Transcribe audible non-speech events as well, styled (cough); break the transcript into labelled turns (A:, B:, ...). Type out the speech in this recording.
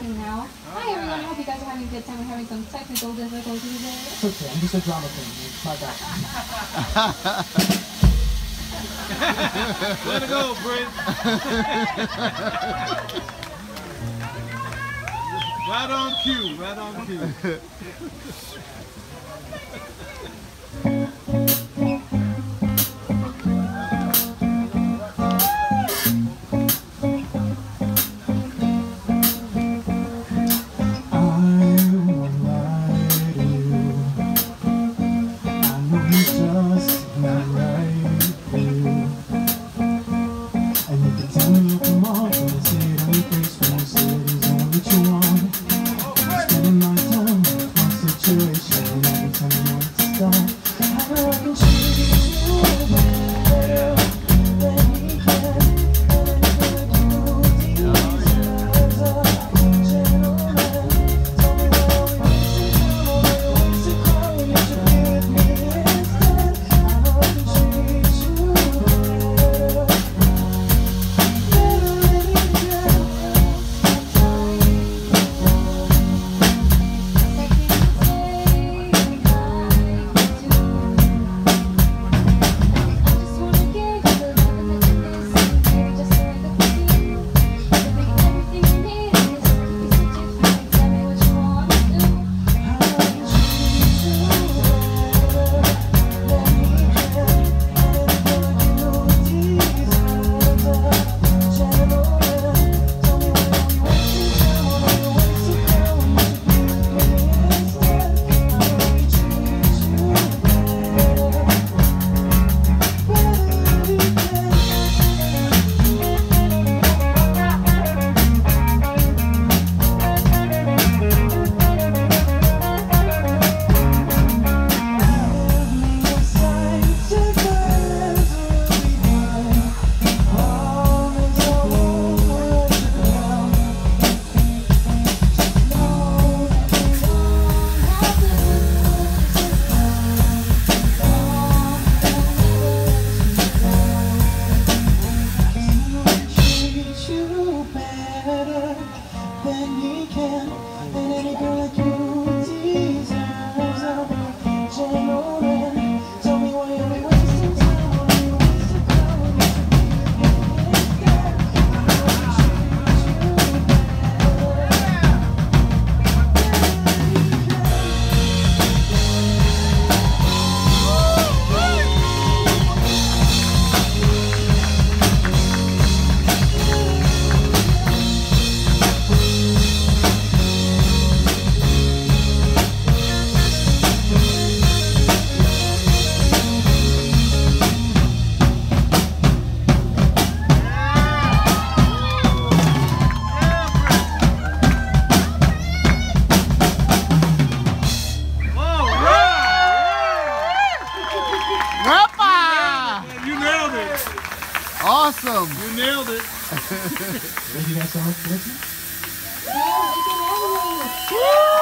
A: talking now. Hi everyone, I hope you guys are having a good time. We're having some technical difficulties there.
B: It's okay. I'm just a drama queen. It's my bad.
C: Let it go, Brent. right on cue, right on cue.
D: Awesome.
C: You nailed it. (laughs)
B: Thank you guys so much for listening.
A: Yeah, we can have you.
D: Woo!